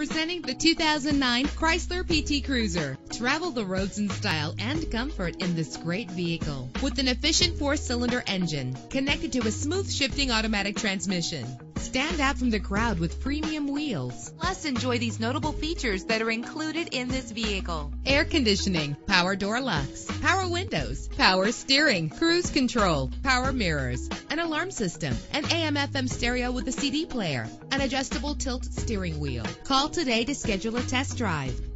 Presenting the 2009 Chrysler PT Cruiser. Travel the roads in style and comfort in this great vehicle. With an efficient four-cylinder engine connected to a smooth shifting automatic transmission. Stand out from the crowd with premium wheels. Plus, enjoy these notable features that are included in this vehicle. Air conditioning, power door locks, power windows, power steering, cruise control, power mirrors, an alarm system, an AM FM stereo with a CD player, an adjustable tilt steering wheel. Call today to schedule a test drive.